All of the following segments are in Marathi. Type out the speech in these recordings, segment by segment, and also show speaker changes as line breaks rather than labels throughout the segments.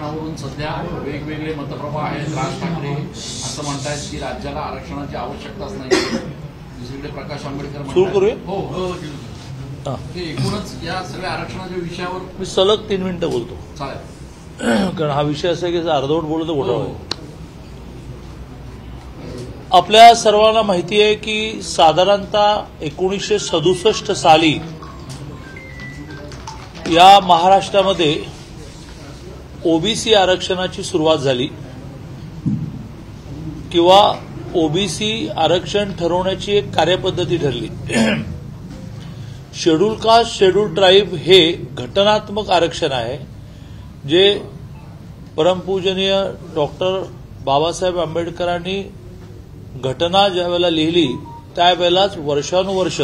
आरक्षणावरून सध्या वेगवेगळे मतप्रवाह आहेत राज ठाकरे असं म्हणतायत की राज्याला आरक्षणाची आवश्यकताच नाही दुसरीकडे प्रकाश आंबेडकर
करूया?
हो हो. ते एकूणच या सगळ्या आरक्षणाच्या विषयावर
मी सलग तीन मिनिटं बोलतो
चालेल
कारण हा विषय असा की अर्धवट तर घोटाळा
हो.
आपल्या सर्वांना माहिती आहे की साधारणतः एकोणीसशे सदुसष्ट साली या महाराष्ट्रामध्ये ओबीसी आरक्षणाची सुरुवात झाली किंवा ओबीसी आरक्षण ठरवण्याची एक कार्यपद्धती ठरली. शेड्यूल कास्ट शेड्यूल ट्राईब हे घटनात्मक आरक्षण आहे जे परमपूजनीय डॉक्टर बाबासाहेब आंबेडकरांनी घटना ज्यावेळेला लिहिली त्यावेळेलाच वर्षानुवर्ष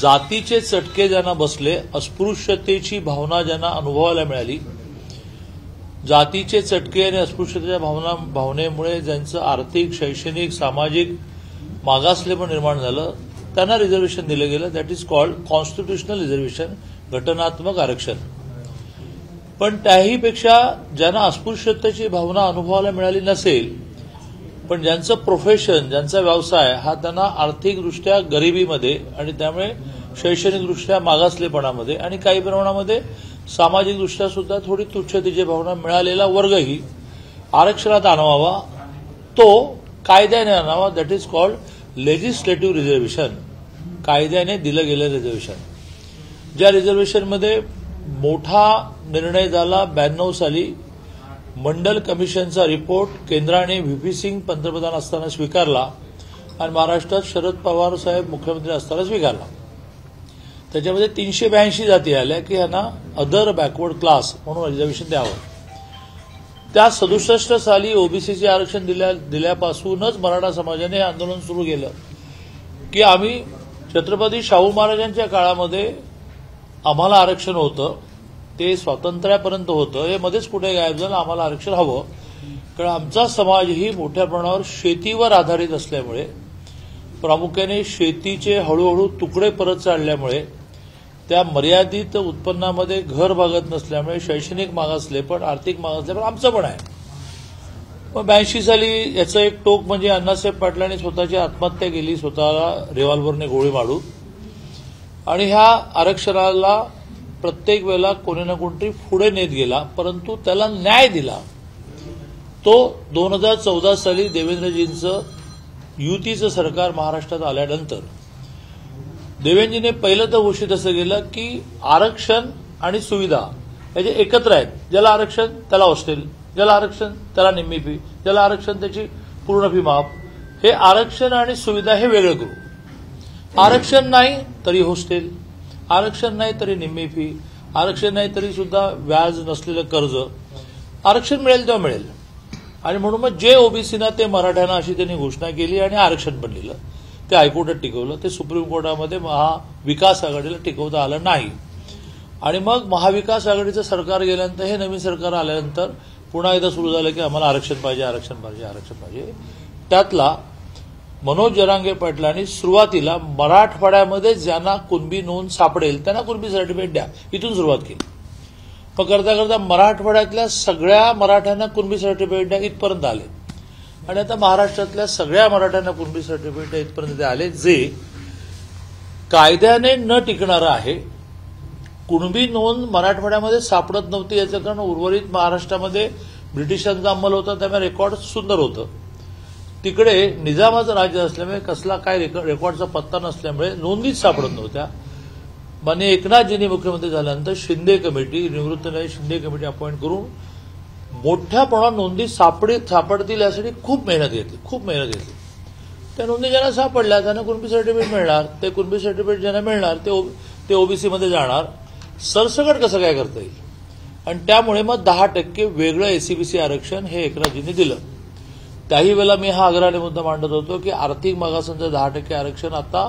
जातीचे चटके ज्यांना बसले अस्पृश्यतेची भावना ज्यांना अनुभवायला मिळाली जातीचे चटके आणि अस्पृश्यतेच्या भावना भावनेमुळे ज्यांचं आर्थिक शैक्षणिक सामाजिक मागासलेपण निर्माण झालं त्यांना रिझर्वेशन दिलं गेलं. That is called constitutional reservation घटनात्मक आरक्षण. पण त्याहीपेक्षा ज्यांना अस्पृश्यतेची भावना अनुभवायला मिळाली नसेल पण ज्यांचं प्रोफेशन ज्यांचा व्यवसाय हा त्यांना आर्थिकदृष्ट्या गरिबीमध्ये आणि त्यामुळे शैक्षणिकदृष्ट्या मागासलेपणामध्ये आणि काही प्रमाणामध्ये सामाजिकदृष्ट्या सुद्धा थोडी तुच्छतेची भावना मिळालेला वर्गही आरक्षणात आणावा. तो कायद्याने आणावा. That is called legislative reservation कायद्याने दिलं गेलं रिझर्वेशन ज्या रिझर्वेशनमध्ये मोठा निर्णय झाला ब्याण्णव साली मंडल कमिशनचा रिपोर्ट केंद्राने व्हीपी सिंग पंतप्रधान असताना स्वीकारला आणि महाराष्ट्रात शरद पवार साहेब मुख्यमंत्री असताना स्वीकारला. त्याच्यामध्ये तीनशे ब्याऐंशी जाती आल्या की यांना अदर बॅकवर्ड क्लास म्हणून रिझर्वेशन द्यावं. त्या सदुसष्ट साली ओबीसीचे आरक्षण दिल्या दिल्यापासूनच मराठा समाजाने हे आंदोलन सुरू केलं. की आम्ही छत्रपती शाहू महाराजांच्या काळामध्ये आम्हाला आरक्षण होतं ते स्वातंत्र्यापर्यंत होतं हे मध्येच कुठे गायब झालं आम्हाला आरक्षण हवं. कारण आमचा समाज ही मोठ्या प्रमाणावर शेतीवर आधारित असल्यामुळे प्रामुख्याने शेतीचे हळूहळू तुकडे परत चालल्यामुळे त्या मर्यादित उत्पन्नामध्ये घर भागत नसल्यामुळे शैक्षणिक मागासले पण आर्थिक मागासले पण आमचं पण आहे. मग ब्याऐंशी साली याचं एक टोक म्हणजे अण्णासाहेब पाटलांनी स्वतःची आत्महत्या केली स्वतःला रिव्हॉल्व्हरने गोळी मारून आणि ह्या आरक्षणाला प्रत्येक वेळेला कोणी ना कोणतरी पुढे नेत गेला परंतु त्याला न्याय दिला. तो दोन हजार चौदा साली देवेंद्रजींचं युतीचं सरकार महाराष्ट्रात आल्यानंतर देवेंजीने पहिलं तर घोषित असं केलं की आरक्षण आणि सुविधा याचे एकत्र आहेत ज्याला आरक्षण त्याला हॉस्टेल ज्याला आरक्षण त्याला निम्मी फी ज्याला आरक्षण त्याची पूर्ण फी माफ हे आरक्षण आणि सुविधा हे वेगळं करू. आरक्षण नाही तरी हॉस्टेल आरक्षण नाही तरी निम्मी फी आरक्षण नाही तरी सुद्धा व्याज नसलेलं कर्ज. आरक्षण मिळेल तेव्हा मिळेल. आणि म्हणून मग जे ओबीसीना ते मराठ्यांना अशी त्यांनी घोषणा केली आणि आरक्षण पण लिहिलं. ते हायकोर्टात टिकवलं. ते सुप्रीम कोर्टामध्ये महाविकास आघाडीला टिकवता आलं नाही. आणि मग महाविकास आघाडीचं सरकार गेल्यानंतर हे नवीन सरकार आल्यानंतर पुन्हा एकदा सुरू झालं की आम्हाला आरक्षण पाहिजे आरक्षण पाहिजे आरक्षण पाहिजे. त्यातला मनोज जरांगे पाटलांनी सुरुवातीला मराठवाड्यामध्ये ज्यांना कुणबी नोंद सापडेल त्यांना कुणबी सर्टिफिकेट द्या. इथून सुरुवात केली. मग करता करता मराठवाड्यातल्या सगळ्या मराठ्यांना कुणबी सर्टिफिकेट द्या इथपर्यंत आले. आणि आता महाराष्ट्रातल्या सगळ्या मराठ्यांना कुणबी सर्टिफिकेट इथपर्यंत आले जे कायद्याने न टिकणारं आहे. कुणबी नोंद मराठवाड्यामध्ये सापडत नव्हती याचं कारण उर्वरित महाराष्ट्रामध्ये ब्रिटिशांचा अंमल होता त्यामुळे रेकॉर्ड सुंदर होतं. तिकडे निजामाचं राज्य असल्यामुळे कसला काय रेकॉर्डचा पत्ता नसल्यामुळे नोंदीच सापडत नव्हत्या. मान्य एकनाथजींनी मुख्यमंत्री झाल्यानंतर शिंदे कमिटी निवृत्त शिंदे कमिटी अपॉइंट करून मोठ्या प्रमाणात नोंदी सापडी सापडतील यासाठी खूप मेहनत घेतली खूप मेहनत घेतली त्या नोंदी ज्यांना सापडल्या त्यांना कुणबी सर्टिफिकेट मिळणार ते कुणबी सर्टिफिकेट ज्यांना मिळणार ते ते ओबीसीमध्ये जाणार. सरसकट कसं काय करता येईल? आणि त्यामुळे मग दहा टक्के वेगळं एसीबीसी आरक्षण हे एकनाथजींनी दिलं. त्याही वेळेला मी हा आग्रहाने मुद्दा मांडत होतो की आर्थिक मागासांचं दहा टक्के आरक्षण आता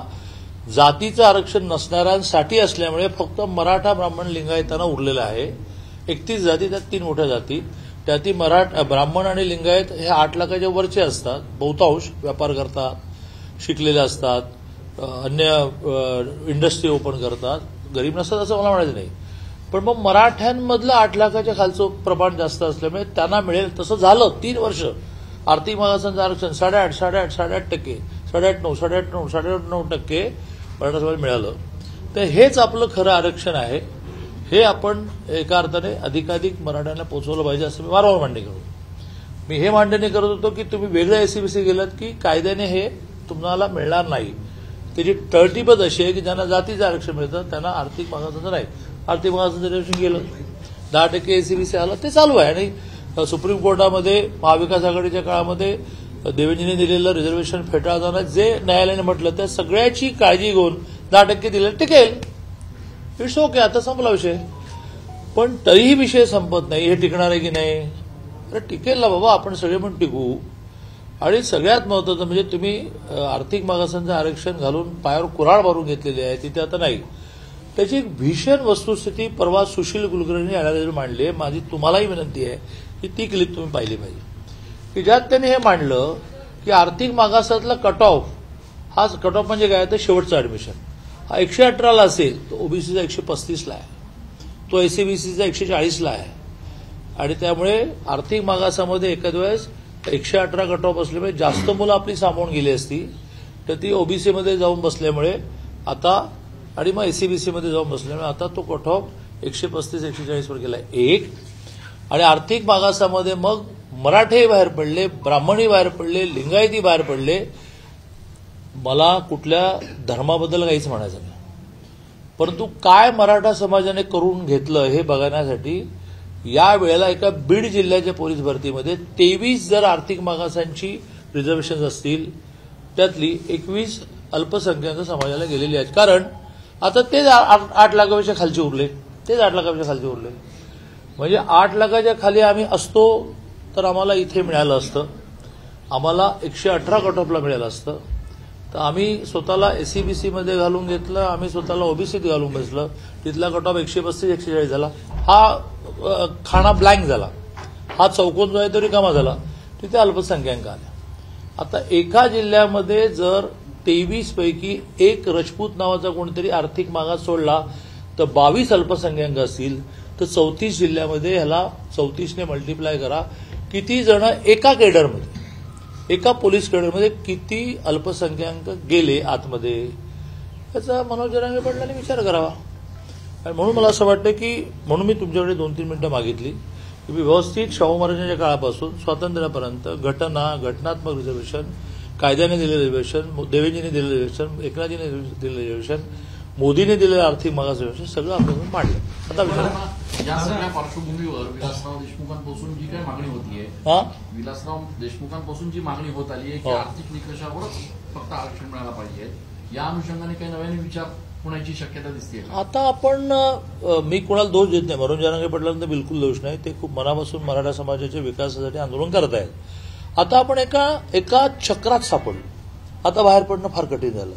जातीचं आरक्षण नसणाऱ्यांसाठी असल्यामुळे फक्त मराठा ब्राह्मण लिंगायतांना उरलेलं आहे. एकतीस जाती त्यात तीन मोठ्या जाती. त्यातील मराठ ब्राह्मण आणि लिंगायत हे आठ लाखाच्या वरचे असतात. बहुतांश व्यापार करतात शिकलेले असतात अन्य इंडस्ट्री ओपन करतात. गरीब नसतात असं मला म्हणायचं नाही. पण मग मराठ्यांमधलं आठ लाखाच्या खालचं प्रमाण जास्त असल्यामुळे त्यांना मिळेल. तसं झालं तीन वर्ष. आर्थिक मागासांचं आरक्षण साडेआठ साडेआठ साडेआठ टक्के. साडेआठ नऊ साडेआठ नऊ साडेआठ नऊ टक्के मराठा समाज मिळालं. तर हेच आपलं खरं आरक्षण आहे. हे आपण एका अर्थाने अधिकाधिक मराठ्यांना पोहोचवलं पाहिजे असं मी वारंवार मांडणी करतो. मी हे मांडणी करत होतो की तुम्ही वेगळं एसीबीसी गेलात की कायद्याने हे तुम्हाला मिळणार नाही. त्याची तळटीपद अशी आहे की ज्यांना जातीचं आरक्षण मिळतं त्यांना आर्थिक मागासाचं नाही. आर्थिक मागासाचं रिझर्वेशन गेलं. दहा टक्के एसीबीसी आलं ते चालू आहे. आणि सुप्रीम कोर्टामध्ये महाविकास आघाडीच्या काळामध्ये देवेंजीने दिलेलं रिझर्वेशन फेटाळताना जे न्यायालयाने म्हटलं त्या सगळ्याची काळजी घेऊन दहा टक्के दिलं टिकेल. इट्स ओके आता संपला विषय. पण तरीही विषय संपत नाही. हे टिकणार आहे की नाही? अरे टिकेल ना बाबा आपण सगळे पण टिकू. आणि सगळ्यात महत्वाचं म्हणजे तुम्ही आर्थिक मागासांचं आरक्षण घालून पायावर कुराळ मारून घेतलेली आहे तिथे आता नाही. त्याची एक भीषण वस्तुस्थिती परवा सुशील कुलकर्णी यांना मांडली आहे. माझी तुम्हालाही विनंती आहे की ती क्लिप तुम्ही पाहिली पाहिजे. की ज्यात त्यांनी हे मांडलं की आर्थिक मागासातला कट ऑफ हा कट ऑफ म्हणजे काय? तर शेवटचं ऍडमिशन हा एकशे अठराला असेल तो ओबीसीचा एकशे पस्तीसला आहे. तो एसीबीसीचा एकशे चाळीसला आहे. आणि त्यामुळे आर्थिक मागासामध्ये एखाद्या वेळेस एकशे अठरा कट ऑफ असल्यामुळे जास्त मुलं आपली सामावून गेली असती तर ती ओबीसीमध्ये जाऊन बसल्यामुळे आता आणि मग एसीबीसीमध्ये जाऊन बसल्यामुळे आता तो कट ऑफ एकशे पस्तीस एकशे चाळीसवर गेला. एक आणि आर्थिक मागासामध्ये मग मराठेही बाहेर पडले ब्राह्मणही बाहेर पडले लिंगायती बाहेर पडले मला कुठल्या धर्माबद्दल काहीच म्हणायचं नाही. परंतु काय मराठा समाजाने करून घेतलं हे बघण्यासाठी या वेळेला एका बीड जिल्ह्याच्या पोलीस भरतीमध्ये तेवीस जर आर्थिक मागासांची रिझर्वेशन असतील त्यातली एकवीस अल्पसंख्याक समाजाला गेलेली आहेत. कारण आता तेच आठ आठ लाखापेक्षा खालचे उरले. तेच आठ लाखापेक्षा खालचे उरले. म्हणजे आठ लाखाच्या खाली आम्ही असतो तर आम्हाला इथे मिळालं असतं. आम्हाला एकशे अठरा कट ऑफला मिळालं असतं. तर आम्ही स्वतःला एसी बी सीमध्ये घालून घेतलं आम्ही स्वतःला ओबीसीत घालून बसलं. तिथला कट ऑफ एकशे पस्तीस एकशे चाळीस झाला. हा खाना ब्लँक झाला. हा चौकोन जो आहे तो रिकामा झाला. तिथे अल्पसंख्याक आल्या. आता एका जिल्ह्यामध्ये जर तेवीस पैकी एक रजपूत नावाचा कोणतरी आर्थिक मागास सोडला तर बावीस अल्पसंख्याक असतील तर चौतीस जिल्ह्यामध्ये ह्याला चौतीसने मल्टिप्लाय करा. किती जण? एका केडरमध्ये. एका पोलीस केडरमध्ये किती अल्पसंख्याक गेले आतमध्ये याचा मनोज पडल्याने विचार करावा. आणि म्हणून मला असं वाटतं की म्हणून मी तुमच्याकडे दोन तीन मिनिटं मागितली की मी व्यवस्थित शाहू महाराजांच्या काळापासून स्वातंत्र्यापर्यंत घटना घटनात्मक रिझर्वेशन कायद्याने दिलेलं रिझर्वेशन देवेंजीने दिलेलं रिझर्वेशन एकनाथजीने दिलेलं रिझर्वेशन मोदीने दिलेलं आर्थिक मागास रिझर्वेशन सगळं आपल्याकडून मांडलं. आता विचार.
या सगळ्या पार्श्वभूमीवर विलासराव देशमुखांपासून जी काही मागणी होतीये
हा?
विलासराव देशमुखांपासून जी मागणी होत आली आहे की
हो.
आर्थिक निकषावरच फक्त आरक्षण मिळायला पाहिजे. या अनुषंगाने काही नव्याने विचार होण्याची शक्यता दिसते
आता आपण अ, मी कोणाला दोष देत नाही. मनोज जरांगे पाटलांना बिलकुल दोष नाही. ते खूप मनापासून मराठा समाजाच्या विकासासाठी आंदोलन करत आहेत. आता आपण एका एका चक्रात सापडलो. आता बाहेर पडणं फार कठीण झालं.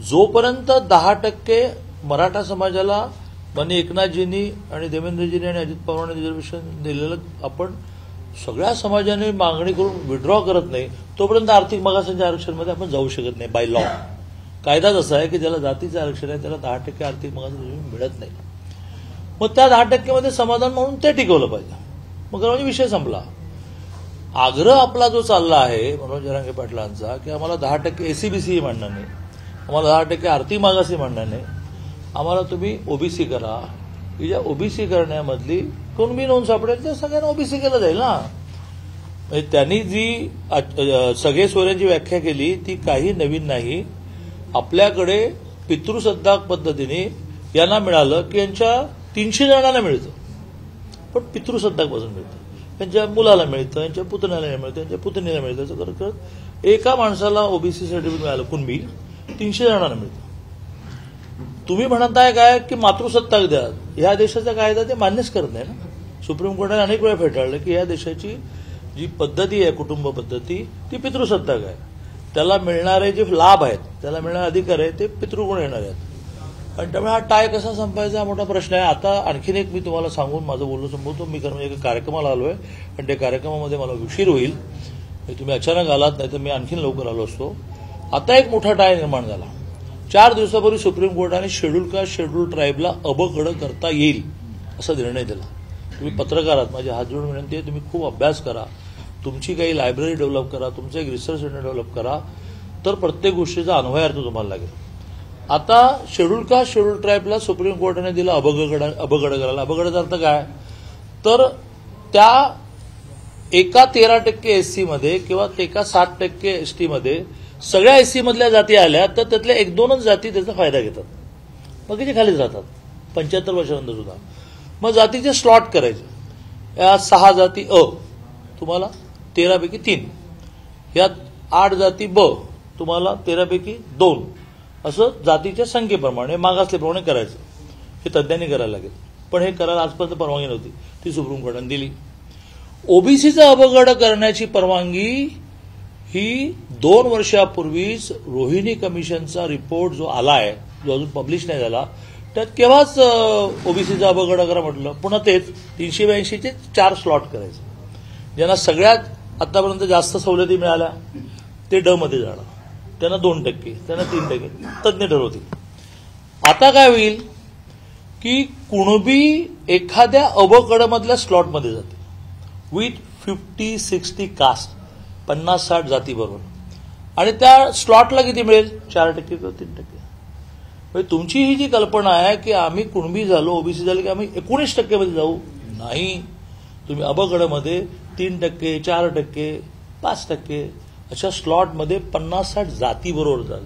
जोपर्यंत दहा टक्के मराठा समाजाला माननीय एकनाथजींनी आणि देवेंद्रजींनी आणि अजित पवारांनी रिझर्वेशन दिलेलं आपण सगळ्या समाजाने मागणी करून विड्रॉ करत नाही तोपर्यंत आर्थिक मागासांच्या आरक्षणमध्ये आपण जाऊ शकत नाही बाय लॉ कायदाच असा आहे की ज्याला जातीचं आरक्षण आहे त्याला दहा टक्के आर्थिक मागास मिळत नाही. मग त्या दहा टक्केमध्ये समाधान म्हणून ते टिकवलं पाहिजे. मग म्हणजे विषय संपला. आग्रह आपला जो चालला आहे मनोज जरांगे पाटलांचा की आम्हाला दहा टक्के एसीबीसी म्हणणार नाही. आम्हाला दहा टक्के आर्थिक मागासी मांडणार नाही आम्हाला तुम्ही ओबीसी करा. की ज्या ओबीसी करण्यामधली कोण बी नोंद सापडेल त्या सगळ्यांना ओबीसी केलं जाईल ना. म्हणजे त्यांनी जी सगळे सोयऱ्यांची व्याख्या केली ती काही नवीन नाही. आपल्याकडे पितृसत्ताक पद्धतीने यांना मिळालं की यांच्या तीनशे जणांना मिळतं. पण पितृसत्ताकपासून मिळतं. त्यांच्या मुलाला मिळतं त्यांच्या पुतण्याला मिळतं त्यांच्या पुतणीला मिळतं. असं करत करत एका माणसाला ओबीसी सर्टिफिकेट मिळालं कुणबी तीनशे जणांना मिळतं. तुम्ही म्हणताय काय की मातृसत्ताक द्या. ह्या देशाचा कायदा ते मान्यच करत नाही ना. सुप्रीम कोर्टाने अनेक वेळा फेटाळलं की या देशाची जी पद्धती आहे कुटुंब पद्धती ती पितृसत्ताक आहे. त्याला मिळणारे जे लाभ आहेत त्याला मिळणारे अधिकार आहे ते पितृगुण येणार आहेत. आणि त्यामुळे हा टाय कसा संपायचा हा मोठा प्रश्न आहे. आता आणखीन एक मी तुम्हाला सांगून माझं बोलणं संपवतो. मी कारण एका कार्यक्रमाला आलो आहे. आणि त्या कार्यक्रमामध्ये मला उशीर होईल. तुम्ही अचानक आलात नाही तर मी आणखीन लवकर आलो असतो. आता एक मोठा टाय निर्माण झाला. चार दिवसापूर्वी सुप्रीम कोर्टाने शेड्यूल कास्ट शेड्यूल ट्राईबला अबकडं करता येईल असा निर्णय दिला. तुम्ही पत्रकार आहात माझी हात जोडून विनंती आहे तुम्ही खूप अभ्यास करा. तुमची काही लायब्ररी डेव्हलप करा तुमचं एक रिसर्च सेंटर डेव्हलप करा. तर प्रत्येक गोष्टीचा अन्वयार्थ तुम्हाला लागेल. आता शेड्यूल कास्ट शेड्यूल ट्राईबला सुप्रीम कोर्टाने दिला अबगड अबगड करायला. अभगडाचा अर्थ काय? तर त्या एका तेरा टक्के एसमध्ये किंवा एका सात टक्के एसमध्ये सगळ्या एस मधल्या जाती आल्या तर त्यातल्या एक दोनच जाती त्याचा फायदा घेतात. बाकीचे खालीच राहतात. पंच्याहत्तर वर्षानंतर सुद्धा. मग जातीचे स्लॉट करायचे. या सहा जाती अ तुम्हाला तेरापैकी तीन. यात आठ जाती ब तुम्हाला तेरापैकी दोन. असं जातीच्या संख्येप्रमाणे मागासल्याप्रमाणे करायचं. हे तज्ज्ञांनी करायला लागेल. पण हे करायला आजपर्यंत परवानगी नव्हती. ती सुप्रीम कोर्टाने दिली. ओबीसीचा अवघड करण्याची परवानगी ही दोन वर्षापूर्वीच रोहिणी कमिशनचा रिपोर्ट जो आला आहे जो अजून पब्लिश नाही झाला त्यात केव्हाच ओबीसीचा अवघड करा म्हटलं पुन्हा तेच तीनशे ब्याऐंशीचे चार स्लॉट करायचे. ज्यांना सगळ्यात आतापर्यंत जास्त सवलती मिळाल्या ते ड मध्ये जाणार. त्यांना दोन टक्के त्यांना तीन टक्के तज्ज्ञ ठरवतील. आता काय होईल की कुणबी एखाद्या अबकडमधल्या स्लॉटमध्ये जाते विथ फिफ्टी सिक्स्टी कास्ट पन्नास साठ जाती बरोबर आणि त्या स्लॉटला किती मिळेल? चार टक्के किंवा तीन टक्के. म्हणजे तुमची ही जी कल्पना आहे की आम्ही कुणबी झालो ओबीसी झालो की आम्ही एकोणीस टक्केमध्ये जाऊ? नाही. तुम्ही अबगडमध्ये तीन टक्के चार टक्के पाच टक्के अशा स्लॉटमध्ये पन्नास साठ जाती बरोबर जाल.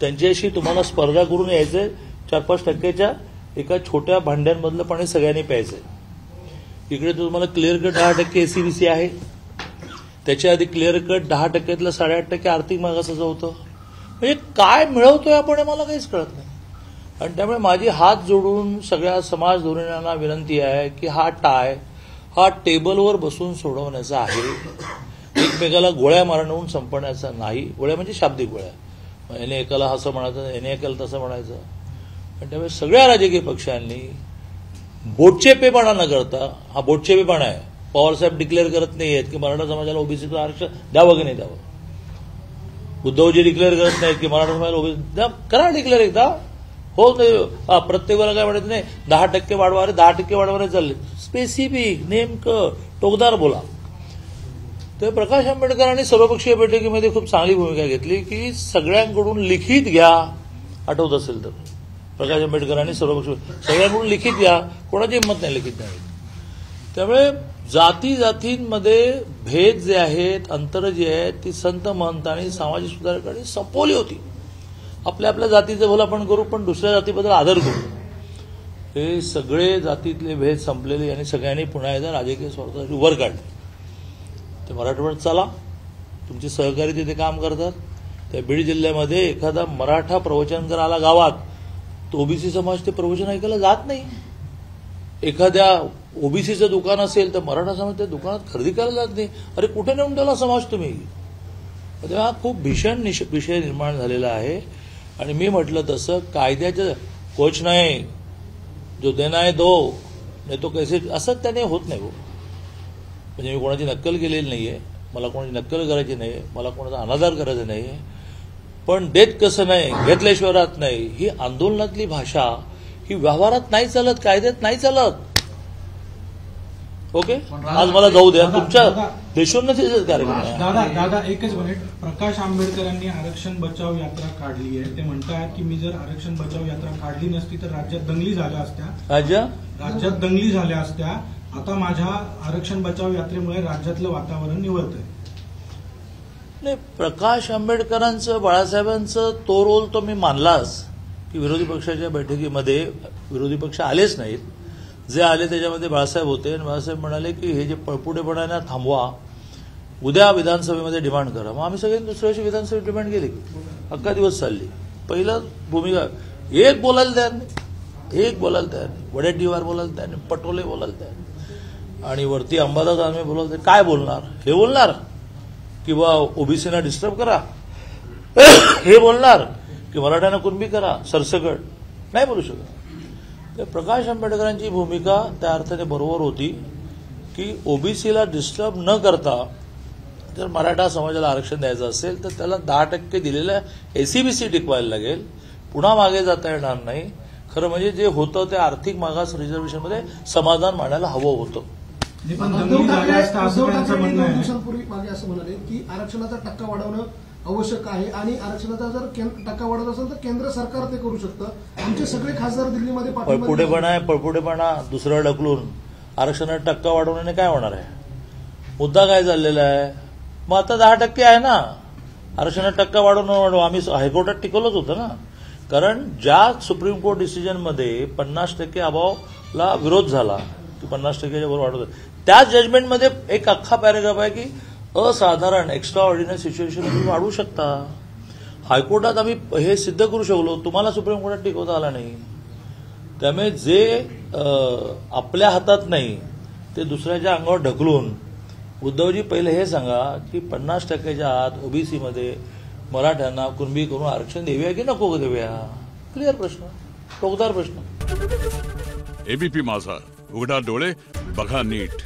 त्यांच्याशी तुम्हाला स्पर्धा करून यायचंय. चार पाच टक्क्याच्या एका छोट्या भांड्यांमधलं पाणी सगळ्यांनी प्यायचंय. इकडे तुम्हाला क्लिअर कट दहा टक्के एसीबीसी आहे. त्याच्या आधी क्लिअर कट दहा टक्क्यातलं साडेआठ टक्के आर्थिक मागासाचं होतं. म्हणजे काय मिळवतोय आपण मला काहीच कळत नाही. आणि त्यामुळे माझी हात जोडून सगळ्या समाज धोरणांना विनंती आहे की हा टाय हा टेबलवर बसून सोडवण्याचा आहे. एकमेकाला गोळ्या मारणवून संपवण्याचा नाही. गोळ्या म्हणजे शाब्दिक गोळ्या. याने एकाला असं म्हणायचं एने एकाला तसं म्हणायचं. आणि त्यामुळे सगळ्या राजकीय पक्षांनी बोटचेपेपणा न करता हा बोटचेपेपणा आहे. पवारसाहेब डिक्लेअर करत नाही आहेत की मराठा समाजाला ओबीसीचं आरक्षण द्यावं की नाही द्यावं? उद्धवजी डिक्लेअर करत नाहीत की मराठा समाजाला ओबीसी द्या करा डिक्लेअर एकदा. हो नाही प्रत्येकाला काय म्हणत नाही दहा टक्के वाढवारे दहा टक्के वाढवारे चालले. स्पेसिफिक नेमकं टोकदार बोला. तर प्रकाश आंबेडकरांनी सर्वपक्षीय बैठकीमध्ये खूप चांगली भूमिका घेतली की सगळ्यांकडून लिखित घ्या आठवत असेल तर. प्रकाश आंबेडकरांनी सर्वपक्षीय सगळ्यांकडून लिखित घ्या. कोणाची हिंमत नाही लिखित नाही. त्यामुळे जाती जातींमध्ये भेद जे आहेत अंतर जे आहेत ती संत महंतांनी सामाजिक सुधारकांनी संपवली होती. आपल्या आपल्या जातीचं भलं आपण करू पण दुसऱ्या जातीबद्दल आदर करू. हे सगळे जातीतले भेद संपलेले आणि सगळ्यांनी पुन्हा एकदा राजकीय स्वार्थासाठी वर काढले. ते मराठवाड्यात चला. तुमचे सहकारी तिथे काम करतात. त्या बीड जिल्ह्यामध्ये एखादा मराठा प्रवचन जर आला गावात तो ओबीसी समाज ते प्रवचन ऐकायला जात नाही. एखाद्या ओबीसीचं दुकान असेल तर मराठा समाज त्या दुकानात खरेदी करायला जात नाही. अरे कुठे नेऊन त्याला समाज तुम्ही? तेव्हा हा खूप भीषण निश- विषय निर्माण झालेला आहे. आणि मी म्हटलं तसं कायद्याचं कोच नाही जो देना आहे दो नाही तो कैसे असं त्याने होत नाही हो. म्हणजे मी कोणाची नक्कल केलेली नाही आहे मला कोणाची नक्कल करायची नाही मला कोणाचा अनादार करायचा नाही पण देत कसं नाही घेतल्याशिवाय राहत नाही ही आंदोलनातली भाषा ही व्यवहारात नाही चालत कायद्यात नाही चालत. ओके आज मला जाऊ द्या. तुमच्या
दादा.
देशोन्नतीचा कार्यक्रम
दादा दादा एकच मिनिट प्रकाश आंबेडकरांनी आरक्षण बचाव यात्रा काढली आहे. ते म्हणतात की मी जर आरक्षण बचाव यात्रा काढली नसती तर राज्यात दंगली झाल्या असत्या.
राजा
राज्यात दंगली झाल्या असत्या. आता माझ्या आरक्षण बचाव यात्रेमुळे राज्यातलं वातावरण निवळतंय.
नाही प्रकाश आंबेडकरांचं बाळासाहेबांचं तो रोल तो मी मानलाच. की विरोधी पक्षाच्या बैठकीमध्ये विरोधी पक्ष आलेच नाहीत. जे आले त्याच्यामध्ये बाळासाहेब होते. आणि बाळासाहेब म्हणाले की हे जे पळपुटेपणा आहे ना थांबवा. उद्या विधानसभेमध्ये डिमांड करा. मग आम्ही सगळ्यांनी दुसऱ्या दिवशी विधानसभेत डिमांड केली. अख्खा दिवस चालली. पहिलं भूमिका एक बोलायला तयार नाही. एक बोलायला तयार नाही. वडेट्टीवार बोलायला तयार नाही. पटोले बोलायला तयार नाही. आणि वरती अंबादास आम्ही बोलायला काय बोलणार? हे बोलणार? किंवा ओबीसीना डिस्टर्ब करा. हे बोलणार? की मराठ्यांना कुणबी करा सरसकट. नाही बोलू शकत. तर प्रकाश आंबेडकरांची भूमिका त्या अर्थाने बरोबर होती की ओबीसीला डिस्टर्ब न करता जर मराठा समाजाला आरक्षण द्यायचं असेल तर त्याला दहा टक्के दिलेलं एसीबीसी टिकवायला लागेल. पुन्हा मागे जाता येणार नाही. खरं म्हणजे जे होतं ते आर्थिक मागास रिझर्वेशनमध्ये समाधान मानायला हवं होतं.
उद्धव ठाकरे दोन दिवसांपूर्वी मागे असं म्हणाले की आरक्षणाचा टक्का वाढवणं आवश्यक आहे आणि आरक्षणाचा जर केंद्र- टक्का वाढत असेल तर केंद्र सरकार ते करू शकतं. आमचे सगळे खासदार दिल्लीमध्ये.
पळपुटेपणा आहे पळपुटेपणा दुसरं ढकलून. आरक्षणात टक्का वाढवण्याने काय होणार आहे? मुद्दा काय चाललेला आहे? मग आता दहा टक्के आहे ना. आरक्षणात टक्का वाढवणं वाढव. आम्ही हायकोर्टात टिकवलंच होतं ना. कारण ज्या सुप्रीम कोर्ट डिसिजनमध्ये पन्नास टक्के अभावला विरोध झाला की पन्नास टक्क्याच्या वर वाढवत त्या जजमेंटमध्ये एक अख्खा पॅरेग्राफ आहे की असाधारण एक्स्ट्रा ऑर्डिनरी सिच्युएशन तुम्ही वाढवू शकता. हायकोर्टात आम्ही हे सिद्ध करू शकलो तुम्हाला सुप्रीम कोर्टात टिकवता आला नाही. त्यामुळे जे आपल्या हातात नाही ते दुसऱ्याच्या अंगावर ढकलून उद्धवजी पहिले हे सांगा की पन्नास टक्क्याच्या आत ओबीसीमध्ये मराठ्यांना कुणबी करून आरक्षण देऊया की नको देऊया? क्लिअर प्रश्न. टोकदार प्रश्न.
एबीपी माझा. उघडा डोळे बघा नीट.